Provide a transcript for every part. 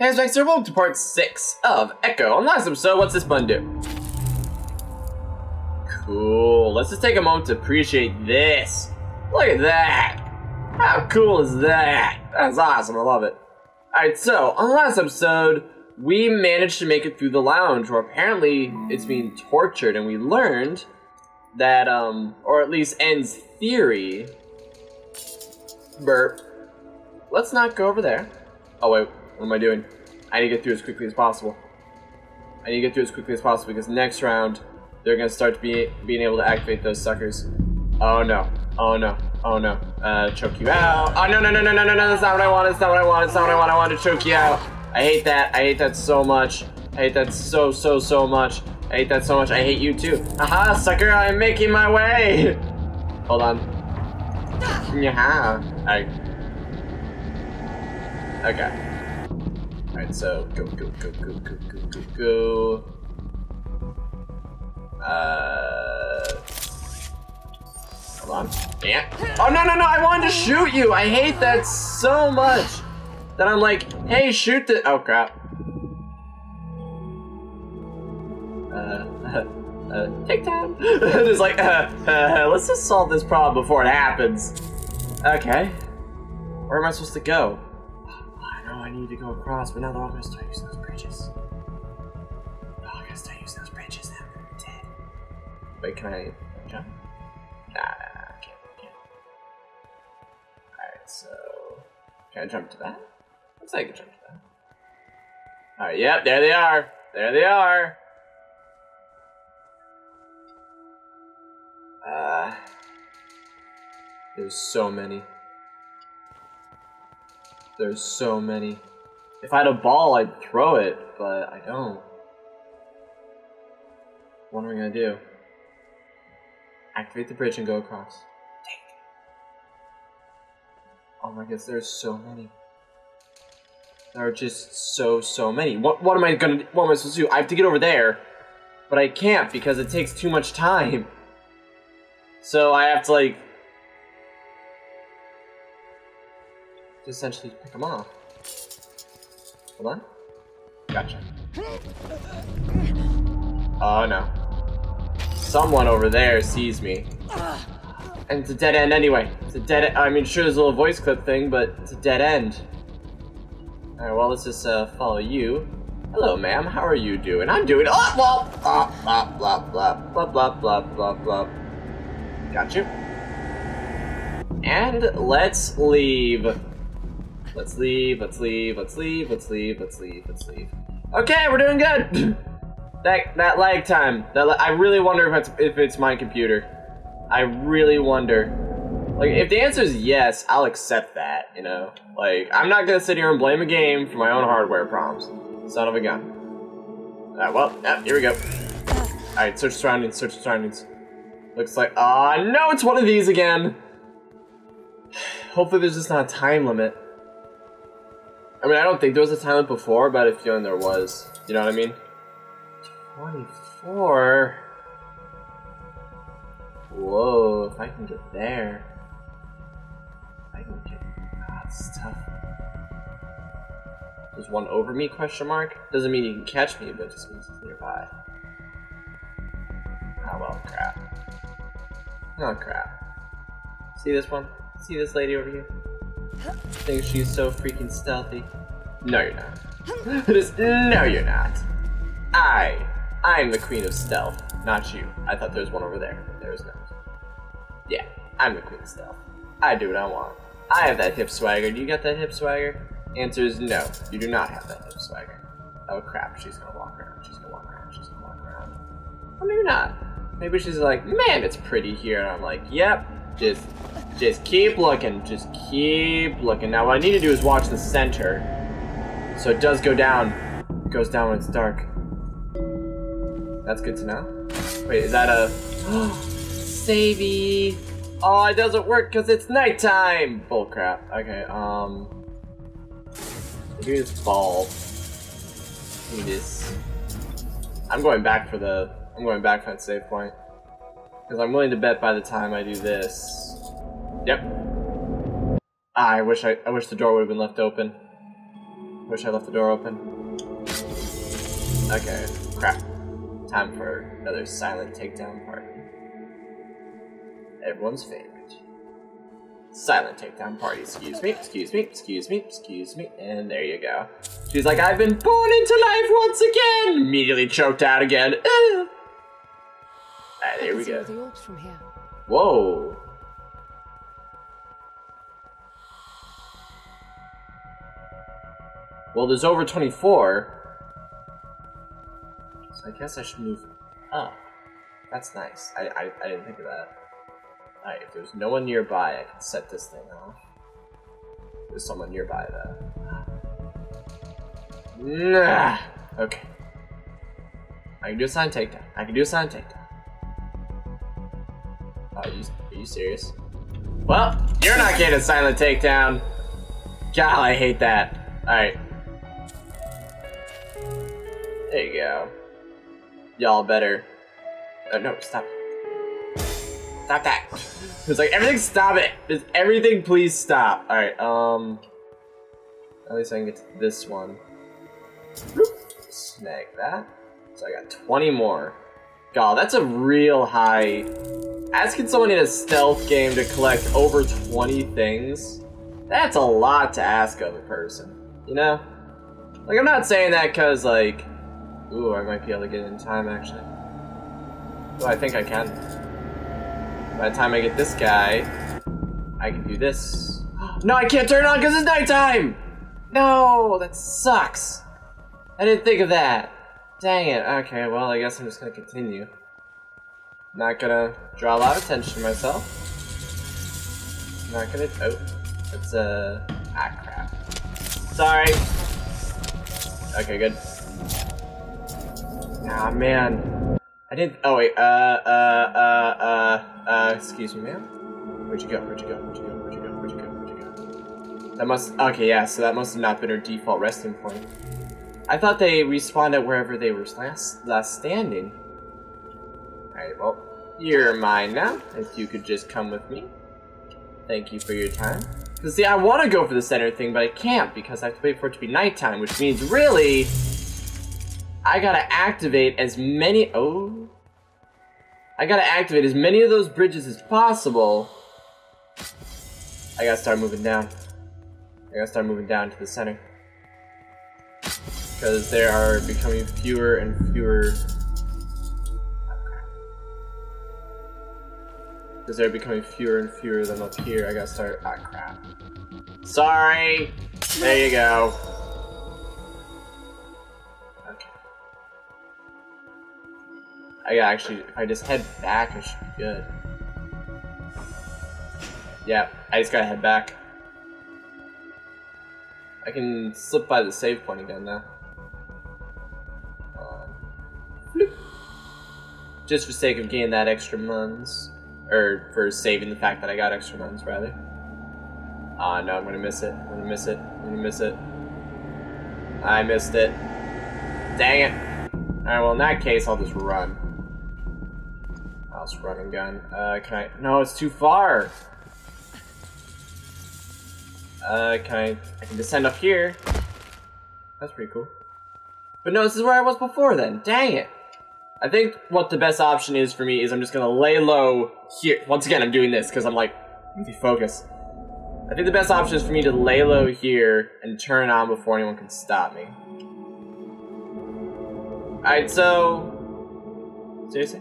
Hey, it's Dexter, welcome to part 6 of Echo. On last episode, what's this button do? Cool, let's just take a moment to appreciate this. Look at that! How cool is that? That's awesome, I love it. Alright, so, on last episode, we managed to make it through the lounge where apparently it's being tortured and we learned that, um, or at least N's theory, burp, let's not go over there. Oh wait, what am I doing? I need to get through as quickly as possible. I need to get through as quickly as possible because next round, they're gonna start to be being able to activate those suckers. Oh no, oh no, oh no. Uh, choke you out. Oh no, no, no, no, no, no, no, that's not what I want, that's not what I want, that's not what I want, I want to choke you out. I hate that, I hate that so much. I hate that so, so, so much. I hate that so much, I hate you too. Aha, sucker, I'm making my way! Hold on. Yeah, I... Okay. Alright, so go, go, go, go, go, go, go, go. Uh. Hold on. Yeah. Oh, no, no, no, I wanted to shoot you! I hate that so much! That I'm like, hey, shoot the. Oh, crap. Uh. Uh, take time. It's like, uh, uh, let's just solve this problem before it happens. Okay. Where am I supposed to go? I need to go across, but now they're all gonna start using those bridges. They're all gonna start using those bridges now. Dead. Wait, can I jump? Nah, nah, nah, I can't, I can't. Alright, so... Can I jump to that? Looks like I can jump to that. Alright, yep, there they are! There they are! Uh... There's so many. There's so many. If I had a ball, I'd throw it, but I don't. What am I gonna do? Activate the bridge and go across. Dang. Oh my goodness, there's so many. There are just so, so many. What, what am I gonna, what am I supposed to do? I have to get over there, but I can't because it takes too much time. So I have to like essentially pick them off. Hold on. Gotcha. Oh no. Someone over there sees me. And it's a dead end anyway. It's a dead I mean, sure, there's a little voice clip thing, but it's a dead end. Alright, well, let's just uh, follow you. Hello, ma'am. How are you doing? I'm doing. Oh. Blah, blah, blah, blah, blah, blah, blah, blah, blah. Got you. And let's leave. Let's leave, let's leave, let's leave, let's leave, let's leave, let's leave. Okay, we're doing good! that that lag time. That la I really wonder if it's if it's my computer. I really wonder. Like, if the answer is yes, I'll accept that, you know? Like, I'm not gonna sit here and blame a game for my own hardware problems. Son of a gun. Alright, well, yeah, here we go. Alright, search surroundings, search surroundings. Looks like, ah, uh, no, it's one of these again! Hopefully there's just not a time limit. I mean, I don't think there was a limit before, but I feeling there was. You know what I mean? 24? Whoa, if I can get there. I can get... That's tough. There's one over me, question mark? Doesn't mean you can catch me, but it just means it's nearby. Oh well, crap. Oh crap. See this one? See this lady over here? Think she's so freaking stealthy. No, you're not. Just, no, you're not. I, I'm the queen of stealth, not you. I thought there was one over there. But there is not. Yeah, I'm the queen of stealth. I do what I want. I have that hip swagger. Do you got that hip swagger? Answer is no. You do not have that hip swagger. Oh crap, she's gonna walk around. She's gonna walk around. She's gonna walk around. Well, maybe not. Maybe she's like, man, it's pretty here. And I'm like, yep, just just keep looking. Just keep looking. Now what I need to do is watch the center. So it does go down. It goes down when it's dark. That's good to know. Wait, is that a... Savey! Oh, it doesn't work because it's nighttime! Bullcrap. Okay, um... Do this ball. This. I'm going back for the... I'm going back for that save point. Because I'm willing to bet by the time I do this... Yep. Ah, I wish I, I wish the door would have been left open. Wish I left the door open. Okay, crap. Time for another silent takedown party. Everyone's favorite. Silent takedown party. Excuse me, excuse me, excuse me, excuse me. And there you go. She's like, I've been born into life once again! Immediately choked out again. Alright, there we go. The orbs from here. Whoa. Well, there's over 24. So I guess I should move up. That's nice. I, I, I didn't think of that. Alright, if there's no one nearby, I can set this thing off. There's someone nearby, though. Nah. Okay. I can do a sign takedown. I can do a sign takedown. Are you, are you serious? Well, you're not getting a silent takedown. God, I hate that. Alright. There you go. Y'all better. Oh, no, stop. Stop that. It's like, everything stop it. Does everything please stop. Alright, um. At least I can get to this one. Snag that. So I got 20 more. God, that's a real high. Asking someone in a stealth game to collect over 20 things, that's a lot to ask of a person. You know? Like, I'm not saying that because, like, ooh, I might be able to get it in time, actually. I think I can. By the time I get this guy, I can do this. No, I can't turn on because it's nighttime! No, that sucks. I didn't think of that. Dang it. Okay, well, I guess I'm just gonna continue. Not gonna draw a lot of attention to myself. Not gonna. Oh, it's a. Uh, ah, crap. Sorry. Okay, good. Ah, man. I didn't. Oh wait. Uh, uh, uh, uh, uh. Excuse me, ma'am. Where'd you go? Where'd you go? Where'd you go? Where'd you go? Where'd you go? Where'd you go? That must. Okay, yeah. So that must have not been her default resting point. I thought they respawned at wherever they were last, last standing. Alright, well, you're mine now. If you could just come with me. Thank you for your time. Because, see, I want to go for the center thing, but I can't because I have to wait for it to be nighttime, which means, really, I gotta activate as many... Oh. I gotta activate as many of those bridges as possible. I gotta start moving down. I gotta start moving down to the center because there are becoming fewer and fewer. Because they're becoming fewer and fewer of them up here. I gotta start. Ah crap. Sorry. There you go. Okay. I actually if I just head back I should be good. Yeah I just gotta head back. I can slip by the save point again now Just for sake of getting that extra muns. Or for saving the fact that I got extra muns, rather. Ah, uh, no, I'm gonna miss it. I'm gonna miss it. I'm gonna miss it. I missed it. Dang it. Alright, well, in that case, I'll just run. I'll just run and gun. Uh, can I? No, it's too far. Uh, can I? I can descend up here. That's pretty cool. But no, this is where I was before then. Dang it. I think what the best option is for me is I'm just gonna lay low here. Once again, I'm doing this because I'm like, focus. I think the best option is for me to lay low here and turn on before anyone can stop me. Alright, so... Seriously?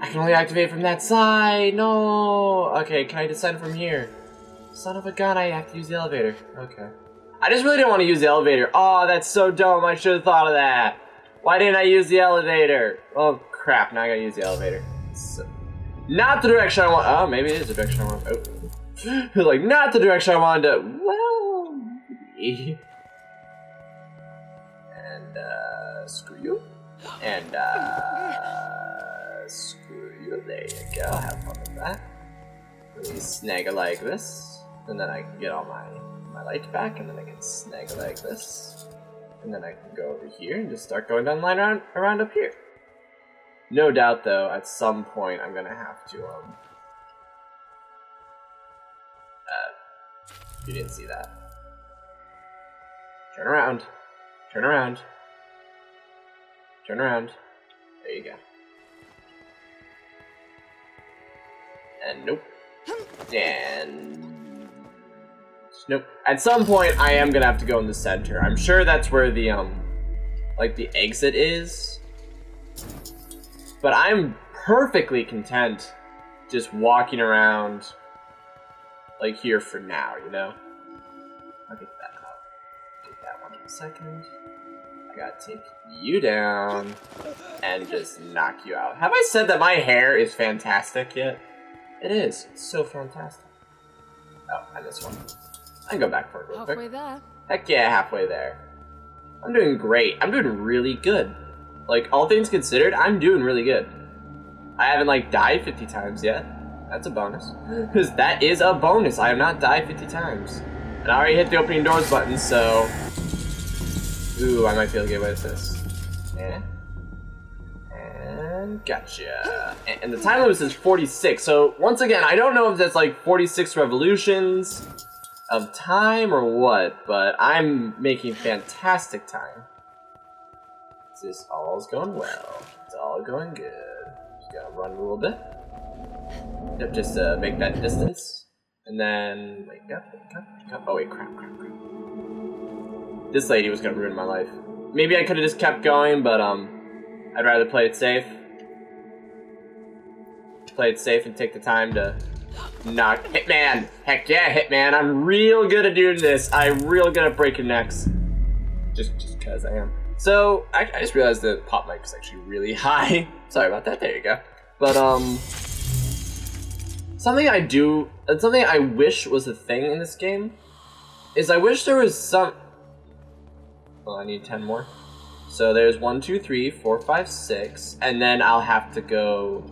I can only activate from that side! No! Okay, can I descend from here? Son of a gun, I have to use the elevator. Okay. I just really didn't want to use the elevator. Oh, that's so dumb. I should have thought of that. Why didn't I use the elevator? Oh, crap. Now I gotta use the elevator. So, not the direction I want. Oh, maybe it is the direction I want. Oh. like, not the direction I wanted to. Well, And, uh, screw you. And, uh, screw you. There you go. Have fun with that. Snag it like this. And then I can get all my, my light back. And then I can snag it like this. And then I can go over here and just start going down the line around, around up here. No doubt, though, at some point I'm gonna have to, um... Uh, you didn't see that. Turn around. Turn around. Turn around. There you go. And nope. And nope. At some point, I am gonna have to go in the center. I'm sure that's where the um, like the exit is. But I'm perfectly content just walking around like here for now, you know? I'll get that out. Get that one in a second. I gotta take you down and just knock you out. Have I said that my hair is fantastic yet? It is. It's so fantastic. Oh, and this one. I can go back for it real halfway quick. there. Heck yeah, halfway there. I'm doing great. I'm doing really good. Like, all things considered, I'm doing really good. I haven't, like, died 50 times yet. That's a bonus. Because that is a bonus. I have not died 50 times. And I already hit the opening doors button, so... Ooh, I might be able to get away with this. Yeah. And gotcha. And- And the time limit is 46. So once again, I don't know if that's like 46 revolutions of time or what, but I'm making fantastic time. This all's going well. It's all going good. Just gotta run a little bit. Yep, just to make that distance. And then wake up, wake up, wake up. Oh wait, crap, crap, crap. This lady was gonna ruin my life. Maybe I could have just kept going, but um, I'd rather play it safe. Play it safe and take the time to knock Hitman. Heck yeah, Hitman! I'm real good at doing this. I'm real good at breaking necks. Just, just because I am. So I, I just realized the pop mic is actually really high. Sorry about that. There you go. But um, something I do, and something I wish was a thing in this game, is I wish there was some. Well, I need ten more. So there's one, two, three, four, five, six, and then I'll have to go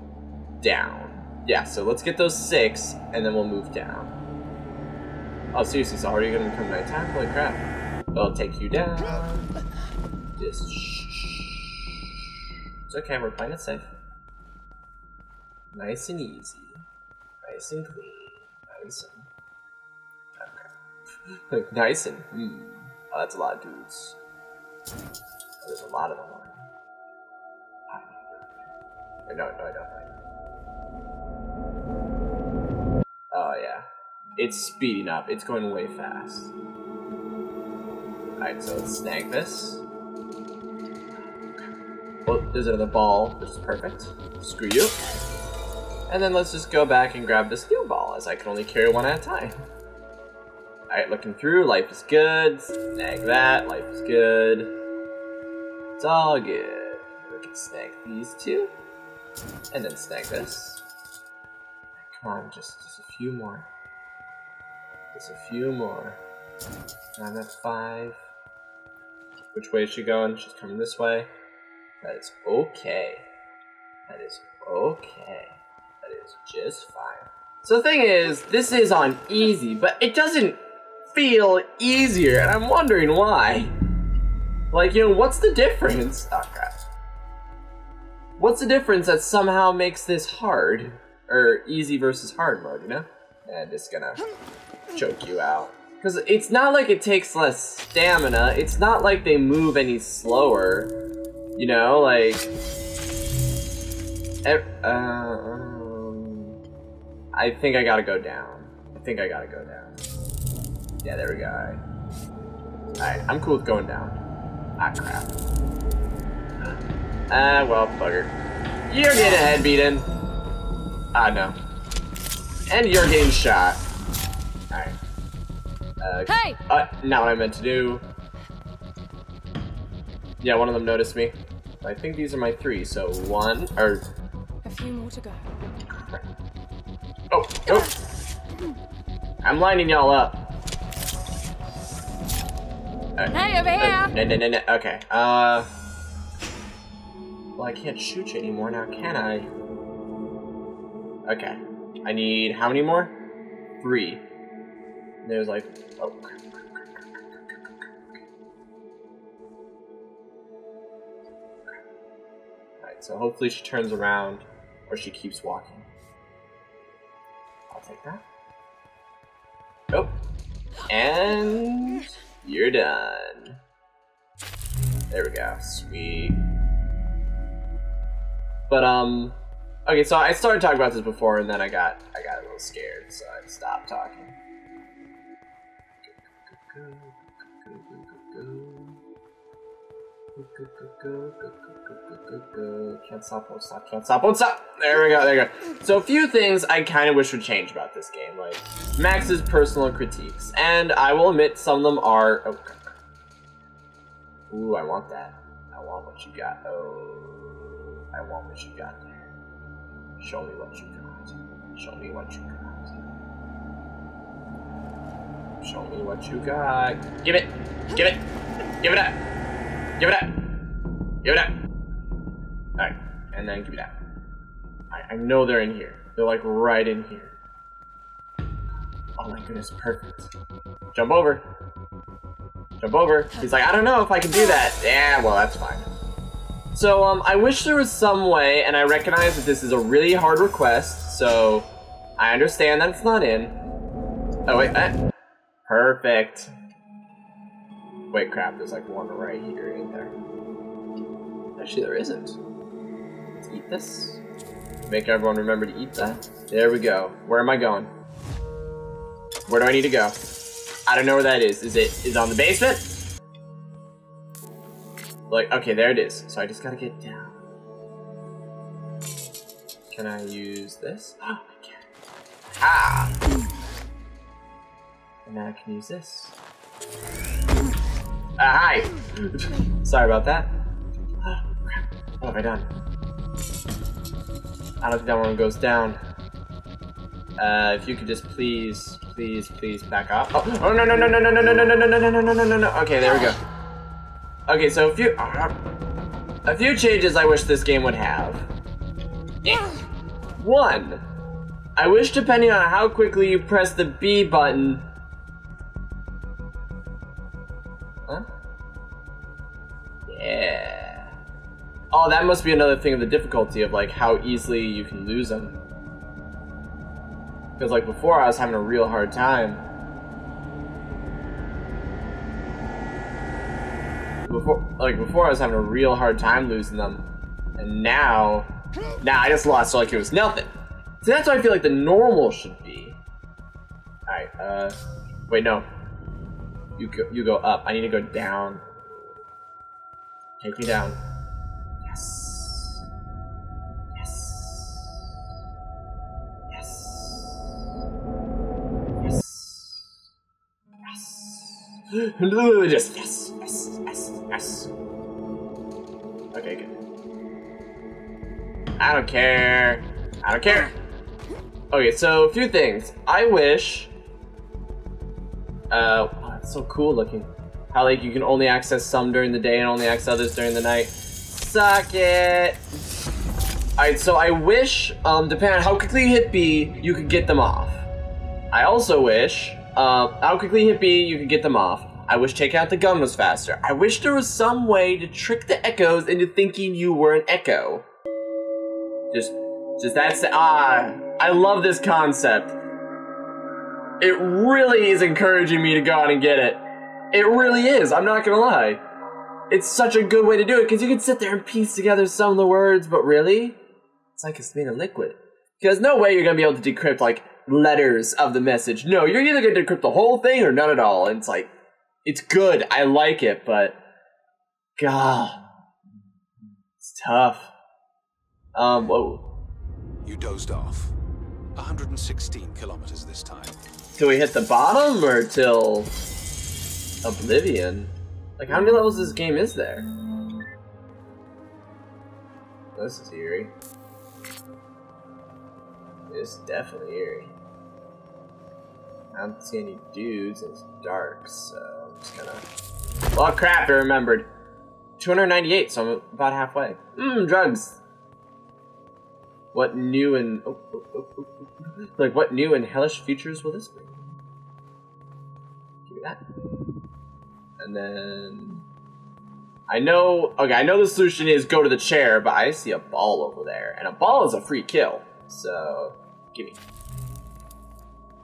down. Yeah, so let's get those six, and then we'll move down. Oh, seriously, it's already gonna become nighttime? Holy crap. I'll take you down. Just shh. It's okay, we're playing it safe. Nice and easy. Nice and clean. Nice and... Okay. Like, nice and... Hmm. Oh, that's a lot of dudes. There's a lot of them. Or no, no, I don't. Oh yeah, it's speeding up. It's going way fast. All right, so let's snag this. Oh, there's another ball, which is perfect. Screw you. And then let's just go back and grab this new ball, as I can only carry one at a time. Alright, looking through, life is good. Snag that, life is good. It's all good. We can snag these two. And then snag this. Just, just a few more. Just a few more. I'm at five. Which way is she going? She's coming this way. That is okay. That is okay. That is just fine. So the thing is, this is on easy, but it doesn't feel easier, and I'm wondering why. Like, you know, what's the difference? Oh, crap. What's the difference that somehow makes this hard? Or easy versus hard mode, you know? And just gonna choke you out. Because it's not like it takes less stamina. It's not like they move any slower. You know, like... um, I think I gotta go down. I think I gotta go down. Yeah, there we go. Alright, I'm cool with going down. Ah, crap. Ah, well, bugger. You're getting head beaten. Ah, no. And you're getting shot. Alright. Uh, Hey! uh, not what I meant to do. Yeah, one of them noticed me. I think these are my three, so one, or, A few more to go. oh, oh. I'm lining y'all up. Uh, Hey, over uh, here! no, no, no, no, okay, uh... Well, I can't shoot you anymore now, can I? Okay. I need how many more? Three. There's like... Oh. Alright, so hopefully she turns around or she keeps walking. I'll take that. Nope. And... You're done. There we go. Sweet. But, um okay. So I started talking about this before, and then I got I got a little scared, so I stopped talking. Can't stop, won't stop, can't stop, won't stop. There we go, there we go. So a few things I kind of wish would change about this game, like Max's personal critiques, and I will admit some of them are. Oh, Ooh, I want that. I want what you got. Oh, I want what you got. Show me what you got. Show me what you got. Show me what you got. Give it. Give it. Give it up. Give it up. Give it up. Alright. And then give it up. I, I know they're in here. They're like right in here. Oh my goodness, perfect. Jump over. Jump over. He's like, I don't know if I can do that. Yeah, well, that's fine. So, um, I wish there was some way, and I recognize that this is a really hard request, so I understand that it's not in. Oh, wait, eh. Perfect. Wait, crap, there's like one right here, in there? Actually, there isn't. Let's eat this. Make everyone remember to eat that. There we go. Where am I going? Where do I need to go? I don't know where that is. Is it is it on the basement? Like, okay, there it is. So I just gotta get down. Can I use this? Oh, I can. Ah! And now I can use this. Ah, hi! Sorry about that. Oh, crap. What have I done? I don't think that one goes down. Uh, if you could just please, please, please back up. Oh, oh no, no, no, no, no, no, no, no, no, no, no, no, no, no, no, no. Okay, there we go. Okay, so a few, a few changes I wish this game would have. One, I wish depending on how quickly you press the B button. Huh? Yeah. Oh, that must be another thing of the difficulty of like how easily you can lose them. Because like before I was having a real hard time. Before, like before I was having a real hard time losing them. And now, now I just lost like it was nothing. So that's what I feel like the normal should be. Alright, uh, wait, no. You go, you go up. I need to go down. Take me down. Yes. Yes. Yes. Yes. Just yes, yes, I don't care. I don't care. Okay, so a few things. I wish. Uh, oh, it's so cool looking. How like you can only access some during the day and only access others during the night. Suck it. Alright, so I wish, um, depending on how quickly you hit B, you could get them off. I also wish, um, how quickly you hit B, you could get them off. I wish taking out the gun was faster. I wish there was some way to trick the echoes into thinking you were an echo. Just, just that's, ah, I love this concept. It really is encouraging me to go out and get it. It really is, I'm not gonna lie. It's such a good way to do it, because you can sit there and piece together some of the words, but really? It's like it's made of liquid. Because no way you're gonna be able to decrypt, like, letters of the message. No, you're either gonna decrypt the whole thing or none at all, and it's like, it's good, I like it, but... God... It's tough. Um, whoa. You dozed off. 116 kilometers this time. Till we hit the bottom, or till... Oblivion? Like, how many levels this game is there? This is eerie. This is definitely eerie. I don't see any dudes, and it's dark, so I'm just gonna... Well, crap, I remembered. 298, so I'm about halfway. Mmm, drugs. What new and... Oh, oh, oh. Like, what new and hellish features will this bring? Give me that. And then... I know... Okay, I know the solution is go to the chair, but I see a ball over there. And a ball is a free kill. So, give me.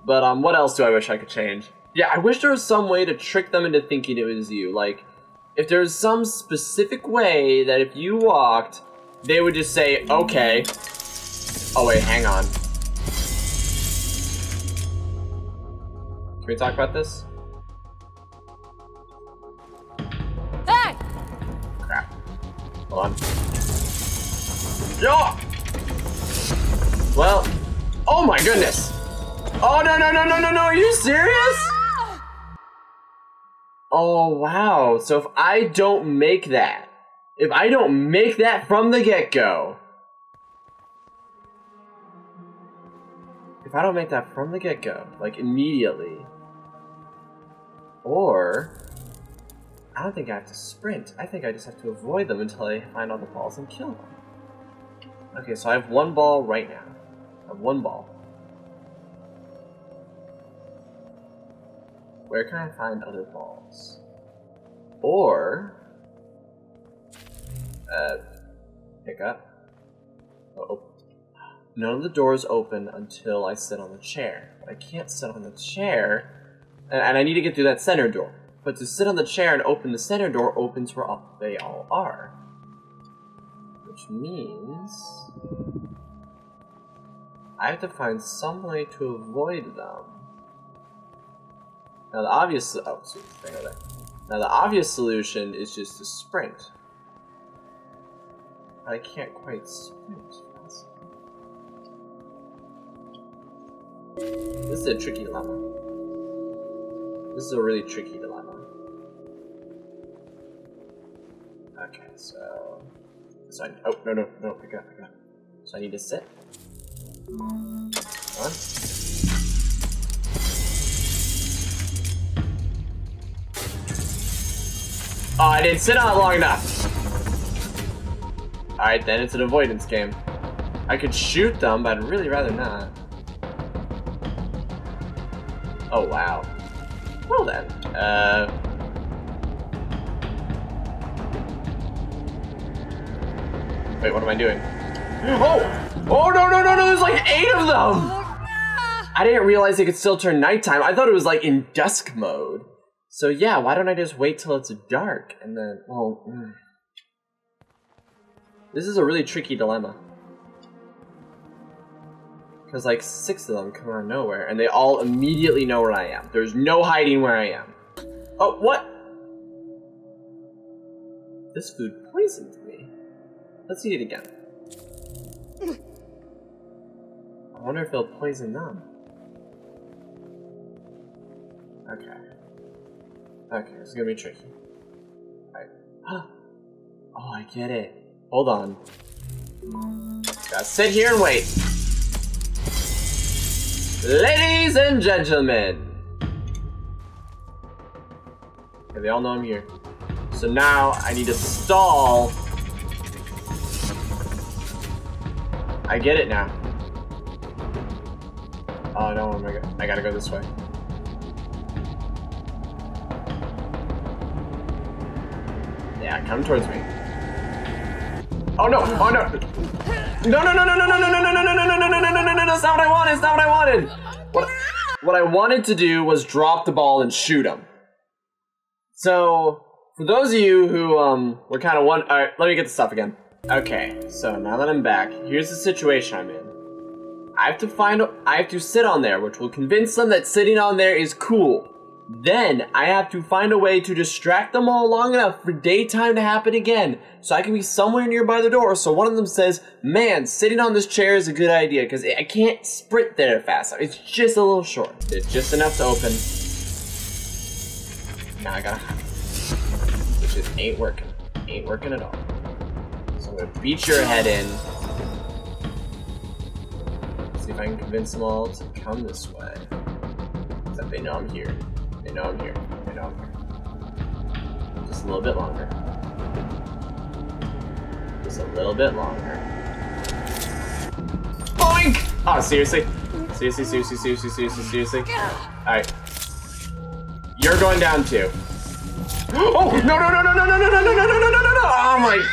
But, um, what else do I wish I could change? Yeah, I wish there was some way to trick them into thinking it was you. Like, if there's some specific way that if you walked, they would just say, okay. Oh wait, hang on. Can we talk about this? Hey! Crap. Hold on. Yeah! Well, oh my goodness! Oh no no no no no no! Are you serious? Oh wow! So if I don't make that, if I don't make that from the get go, if I don't make that from the get go, like immediately, or I don't think I have to sprint. I think I just have to avoid them until I find all the balls and kill them. Okay, so I have one ball right now. I have one ball. Where can I find other balls? Or, uh, pick up. None of the doors open until I sit on the chair. But I can't sit on the chair, and, and I need to get through that center door. But to sit on the chair and open the center door opens where all, they all are. Which means... I have to find some way to avoid them. Now the obvious... Oh, so they are there. Now the obvious solution is just to sprint. I can't quite sprint. This is a tricky dilemma. This is a really tricky dilemma. Okay, so... So I, oh, no, no, no, pick up, pick up. So I need to sit. On. Oh, I didn't sit on it long enough. Alright, then it's an avoidance game. I could shoot them, but I'd really rather not. Oh, wow. Well then, uh... Wait, what am I doing? Oh! Oh, no, no, no, no, there's like eight of them! I didn't realize it could still turn nighttime. I thought it was like in dusk mode. So yeah, why don't I just wait till it's dark and then, well... Mm. This is a really tricky dilemma. Because like six of them come out of nowhere and they all immediately know where I am. There's no hiding where I am. Oh, what? This food poisoned me. Let's eat it again. I wonder if it'll poison them. Okay. Okay, this is gonna be tricky. Alright. Oh, I get it. Hold on. Gotta sit here and wait. Ladies and gentlemen. Okay, they all know I'm here. So now I need to stall. I get it now. Oh no, oh my God. I gotta go this way. Yeah, come towards me. Oh no! Oh no! No no no no no no no no no no no no no no no no no no That's not what I wanted! It's not what I wanted! What I wanted to do was drop the ball and shoot him. So for those of you who um were kind of one, all right, let me get the stuff again. Okay, so now that I'm back, here's the situation I'm in. I have to find, I have to sit on there, which will convince them that sitting on there is cool. Then I have to find a way to distract them all long enough for daytime to happen again, so I can be somewhere nearby the door. So one of them says, "Man, sitting on this chair is a good idea because I can't sprint there fast. It's just a little short. It's just enough to open." Now I gotta, which just ain't working. Ain't working at all. So I'm gonna beat your head in. See if I can convince them all to come this way. Except they know I'm here. They know I'm here. They know I'm here. Just a little bit longer. Just a little bit longer. Boink! Oh, seriously? Seriously, seriously, seriously, seriously, seriously? Alright. You're going down too. Oh, no, no, no, no, no, no, no, no, no, no, no, no, no, no, oh my.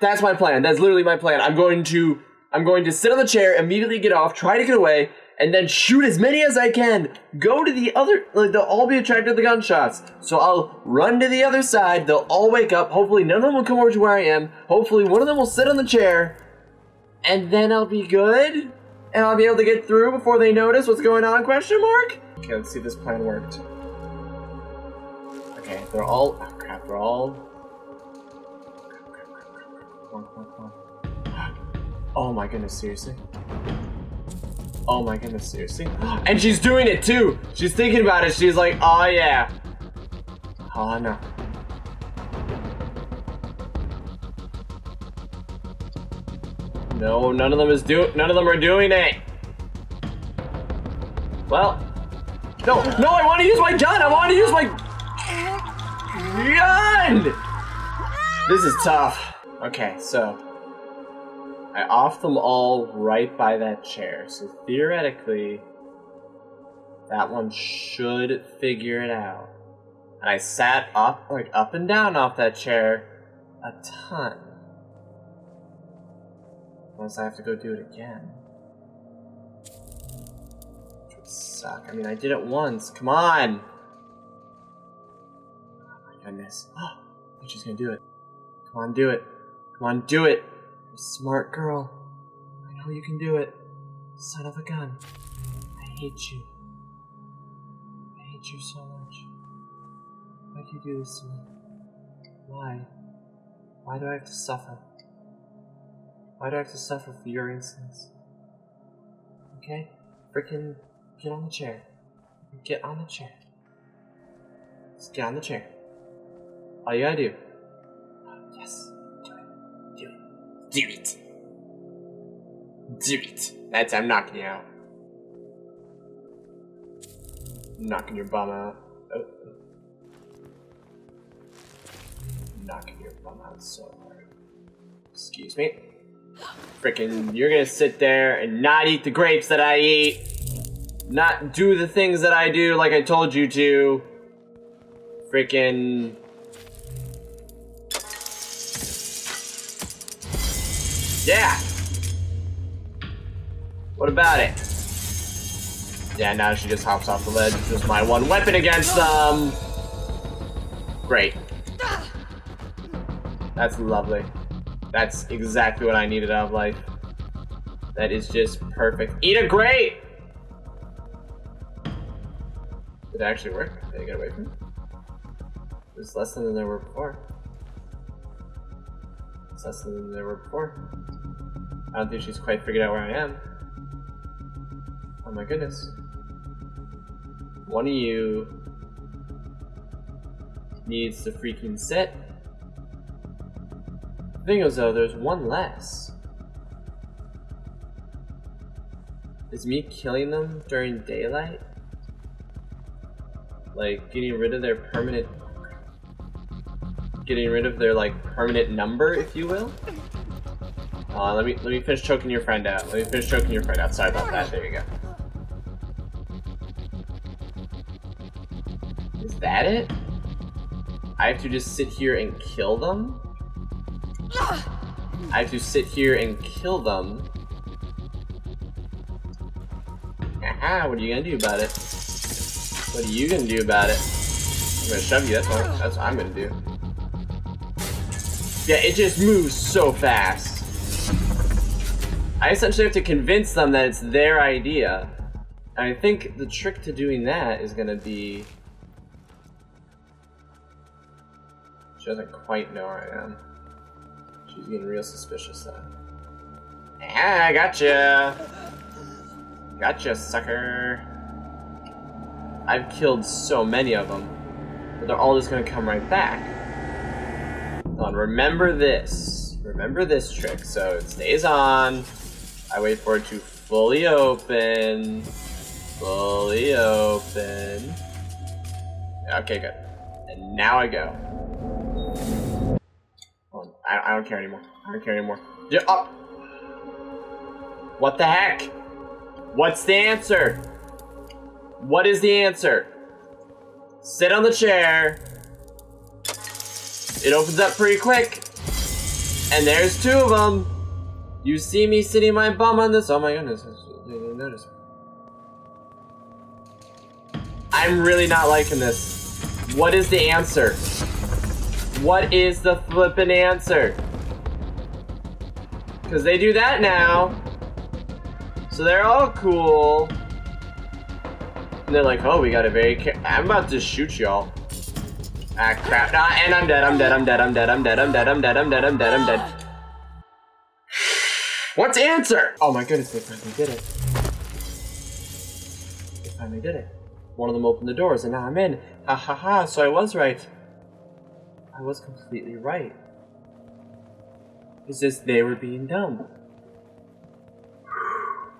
That's my plan. That's literally my plan. I'm going to, I'm going to sit on the chair, immediately get off, try to get away, and then shoot as many as I can. Go to the other, like they'll all be attracted to the gunshots. So I'll run to the other side. They'll all wake up. Hopefully none of them will come over to where I am. Hopefully one of them will sit on the chair, and then I'll be good, and I'll be able to get through before they notice what's going on? Question mark. Okay, let's see if this plan worked. Okay, they're all. Oh crap, they're all. Oh my goodness, seriously? Oh my goodness, seriously? And she's doing it too! She's thinking about it, she's like, oh yeah. Oh no. No, none of them is do none of them are doing it. Well, no, no, I want to use my gun. I want to use my gun. This is tough. Okay, so I off them all right by that chair. So theoretically, that one should figure it out. And I sat up, like up and down off that chair a ton. Unless I have to go do it again. Which would suck. I mean, I did it once. Come on! Oh my goodness. Oh, she's gonna do it. Come on, do it. Come on, do it! Smart girl. I know you can do it. Son of a gun. I hate you. I hate you so much. Why do you do this to me? Why? Why do I have to suffer? Why do I have to suffer for your insolence? Okay? Freaking get on the chair. Get on the chair. Just get on the chair. All you gotta do. Yes. Do it. Do it. That's I'm knocking you out. Knocking your bum out. Oh. Knocking your bum out so hard. Excuse me. Freaking, you're gonna sit there and not eat the grapes that I eat. Not do the things that I do like I told you to. Freaking. Yeah. What about it? Yeah, now she just hops off the ledge. Just my one weapon against them. Great. That's lovely. That's exactly what I needed out of life. That is just perfect. Eat a grape! Did it actually work? Did I get away from it? It's less than there were before. Less than there were before. I don't think she's quite figured out where I am. Oh my goodness. One of you needs to freaking sit. The thing is though, there's one less. Is me killing them during daylight? Like getting rid of their permanent getting rid of their like permanent number, if you will. Uh, let me let me finish choking your friend out. Let me finish choking your friend out. Sorry about that. There you go. Is that it? I have to just sit here and kill them? I have to sit here and kill them. Aha, what are you gonna do about it? What are you gonna do about it? I'm gonna shove you, that's what, that's what I'm gonna do. Yeah, it just moves so fast. I essentially have to convince them that it's their idea. I think the trick to doing that is gonna be... She doesn't quite know where I am. She's getting real suspicious though. Ah, I gotcha! Gotcha, sucker! I've killed so many of them. But they're all just gonna come right back. On, remember this. Remember this trick. So it stays on. I wait for it to fully open. Fully open. Okay, good. And now I go. On. I, I don't care anymore. I don't care anymore. Yeah, up. What the heck? What's the answer? What is the answer? Sit on the chair. It opens up pretty quick. And there's two of them. You see me sitting my bum on this. Oh my goodness. They didn't notice. I'm really not liking this. What is the answer? What is the flippin' answer? Because they do that now. So they're all cool. And they're like, oh, we got a very I'm about to shoot y'all. Ah, crap. Ah, and I'm dead, I'm dead, I'm dead, I'm dead, I'm dead, I'm dead, I'm dead, I'm dead, I'm dead, I'm dead. What's answer? Oh my goodness, they finally did it. They finally did it. One of them opened the doors and now I'm in. Ha ha ha, so I was right. I was completely right. It's just they were being dumb.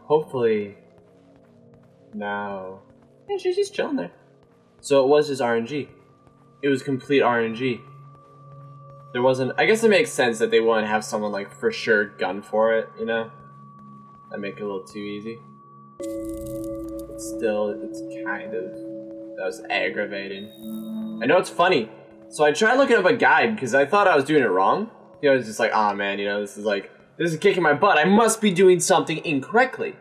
Hopefully, now. Yeah, she's just chilling there. So it was just RNG. It was complete RNG. There wasn't. I guess it makes sense that they to have someone like for sure gun for it, you know? That make it a little too easy. But still, it's kind of. That was aggravating. I know it's funny. So I tried looking up a guide because I thought I was doing it wrong. You know, it's just like, oh man, you know, this is like, this is kicking my butt. I must be doing something incorrectly.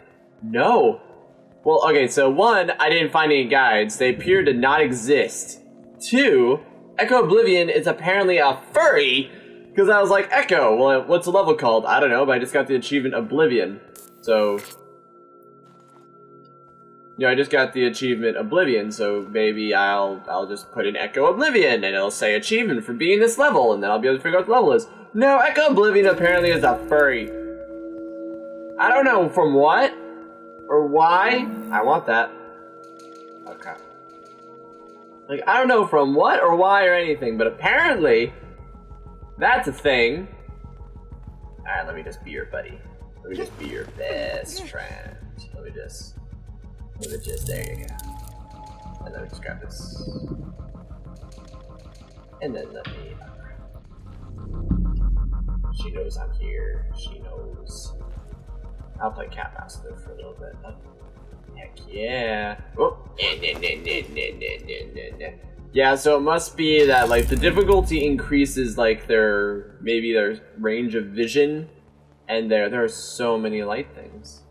No. Well, okay, so one, I didn't find any guides. They appear to not exist. Two, Echo Oblivion is apparently a furry. Because I was like, Echo, well, what's the level called? I don't know, but I just got the achievement Oblivion. So, you know, I just got the achievement Oblivion, so maybe I'll I'll just put in Echo Oblivion, and it'll say achievement for being this level, and then I'll be able to figure out what the level is. No, Echo Oblivion apparently is a furry. I don't know from what or why. I want that. Like, I don't know from what or why or anything, but apparently that's a thing. Alright, let me just be your buddy. Let me just be your best friend. Let me just let me just, there you go. And let me just grab this. And then let me. Uh, she knows I'm here. She knows. I'll play Cat Mouse though for a little bit. Heck yeah. Oh. Yeah, so it must be that like the difficulty increases like their maybe their range of vision and there there are so many light things.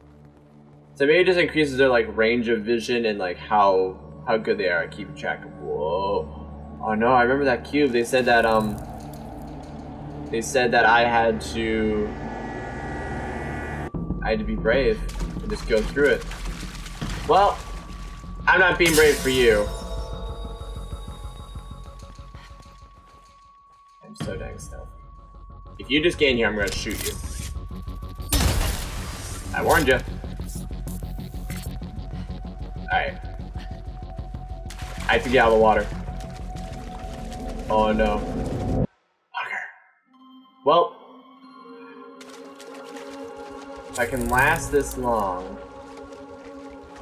So maybe it just increases their like range of vision and like how how good they are at keeping track of. Whoa! Oh no! I remember that cube. They said that um. They said that I had to. I had to be brave and just go through it. Well, I'm not being brave for you. I'm so dang stealthy. If you just get in here, I'm gonna shoot you. I warned you. Alright. I have to get out of the water. Oh no. Fucker. Well. If I can last this long.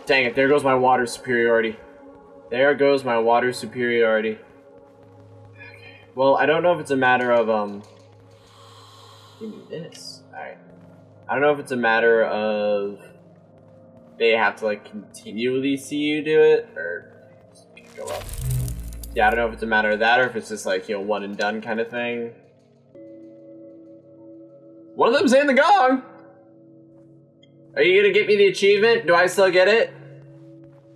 Dang it, there goes my water superiority. There goes my water superiority. Okay. Well, I don't know if it's a matter of, um... Give me this. Alright. I don't know if it's a matter of they have to like continually see you do it or go up. Yeah, I don't know if it's a matter of that or if it's just like, you know, one and done kind of thing. One of them's in the gong! Are you gonna get me the achievement? Do I still get it?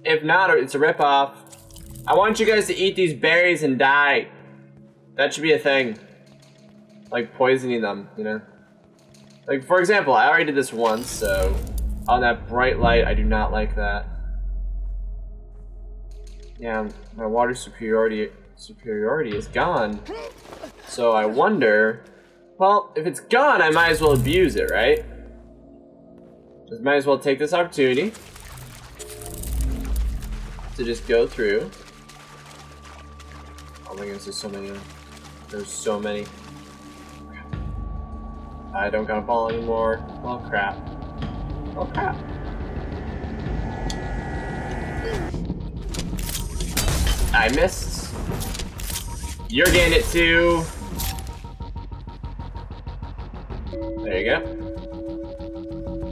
If not, it's a ripoff. I want you guys to eat these berries and die. That should be a thing. Like poisoning them, you know? Like, for example, I already did this once, so on that bright light. I do not like that. Yeah, my water superiority superiority is gone. So I wonder, well, if it's gone, I might as well abuse it, right? Just might as well take this opportunity to just go through. Oh my goodness, there's so many. There's so many. I don't got a ball anymore. Oh crap. Oh crap. I missed. You're getting it too. There you go.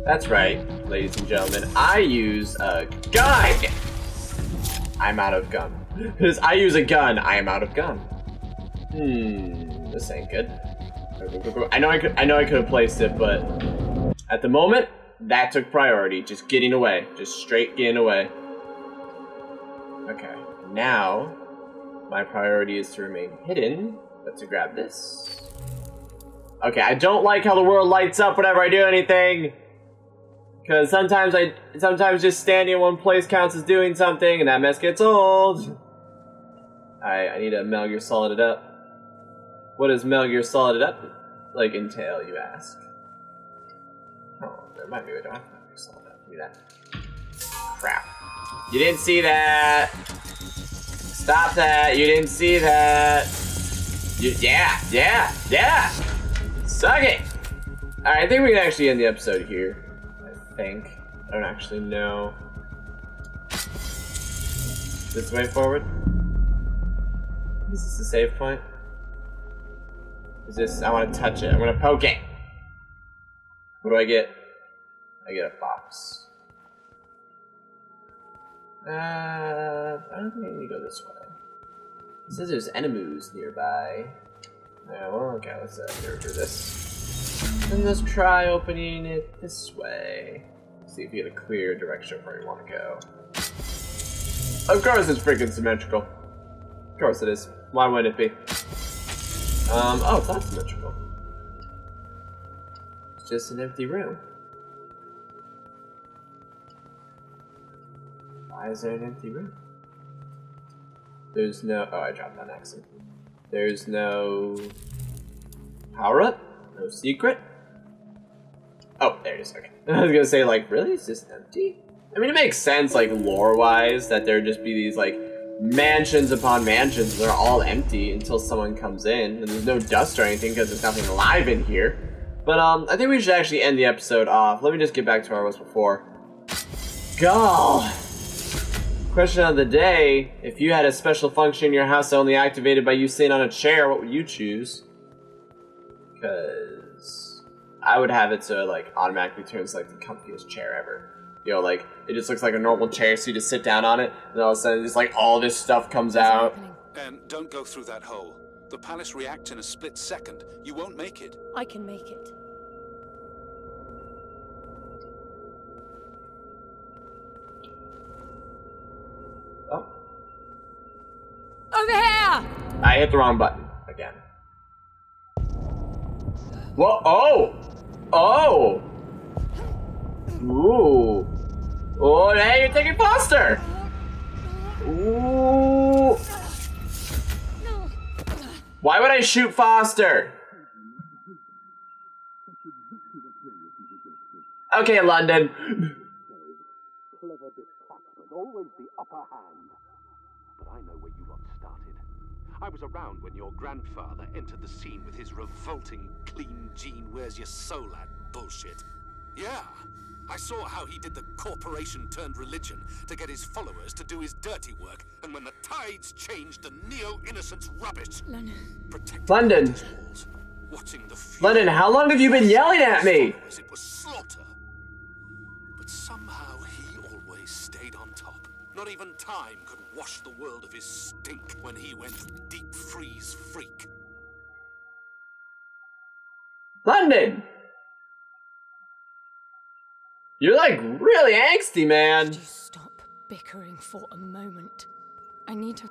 That's right, ladies and gentlemen. I use a gun! I'm out of gun. Because I use a gun, I am out of gun. Hmm, this ain't good. I know I could I know I could have placed it, but at the moment, that took priority. Just getting away. Just straight getting away. Okay, now my priority is to remain hidden, but to grab this. Okay, I don't like how the world lights up whenever I do anything. Because sometimes I, sometimes just standing in one place counts as doing something, and that mess gets old. I, I need to Metal Gear Solid it up. What does Metal Gear Solid it up like entail, you ask? Oh, there might be a Gear Solid up. Give me that. Crap. You didn't see that. Stop that. You didn't see that. You, yeah, yeah, yeah. Suck it. Alright, I think we can actually end the episode here. Think. I don't actually know. This way forward? Is this the save point? Is this, I want to touch it. I'm going to poke it. What do I get? I get a box. Uh, I don't think I need to go this way. It says there's enemies nearby. Yeah, well, okay, let's uh, rid this. And let's try opening it this way. See if you get a clear direction where you want to go. Of course it's freaking symmetrical. Of course it is. Why wouldn't it be? Um, oh, it's not symmetrical. It's just an empty room. Why is there an empty room? There's no. Oh, I dropped that accident. There's no power up. No secret. Oh, there it is. Okay. I was gonna say, like, really? Is this empty? I mean, it makes sense, like, lore-wise, that there'd just be these, like, mansions upon mansions. They're all empty until someone comes in, and there's no dust or anything because there's nothing alive in here. But, um, I think we should actually end the episode off. Let me just get back to where I was before. Gall! Question of the day, if you had a special function in your house only activated by you sitting on a chair, what would you choose? Because I would have it so like automatically turns like the comfiest chair ever. You know, like it just looks like a normal chair, so you just sit down on it, and all of a sudden just like all this stuff comes out. And don't go through that hole. The palace reacts in a split second. You won't make it. I can make it. Oh, Over here! I hit the wrong button again. Whoa! Oh! Oh! Ooh! Oh, hey, you're taking Foster! Ooh! Why would I shoot Foster? Okay, London. clever detachment, always the upper hand. I was around when your grandfather entered the scene with his revolting, clean gene, where's your soul at bullshit. Yeah. I saw how he did the corporation turned religion to get his followers to do his dirty work, and when the tides changed, the neo-innocence rubbish. Lennon. Protected London. walls, watching the London, how long have you been yelling at me? It was slaughter. But somehow he always stayed on top. Not even time could wash the world of his stink when he went deep freeze freak. London! You're like really angsty, man. Could you stop bickering for a moment? I need to.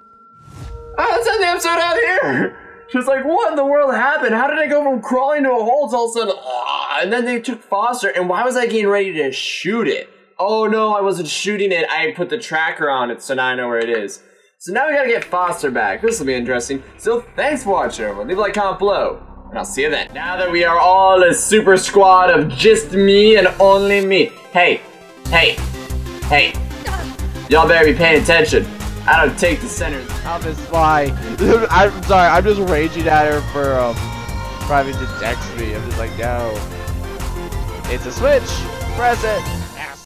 Oh, let's end the episode out here. She's like, what in the world happened? How did I go from crawling to a hole to all of a sudden, ah, and then they took Foster, and why was I getting ready to shoot it? Oh no, I wasn't shooting it. I put the tracker on it, so now I know where it is. So now we gotta get Foster back. This will be interesting. So thanks for watching, everyone. Leave a like, comment below, and I'll see you then. Now that we are all a super squad of just me and only me. Hey, hey, hey. Y'all better be paying attention. I don't take the center. I'm just why. I'm sorry. I'm just raging at her for um, to text me. I'm just like, no. It's a switch. Press it.